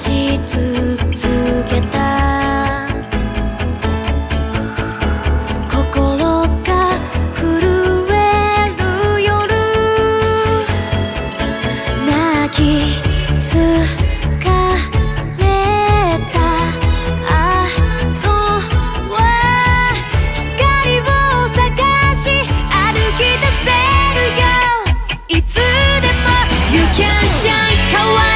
ち続けた。心が震える夜。泣き疲れた。後は光を探し歩き出せるよ。いつでも You can shine かわい。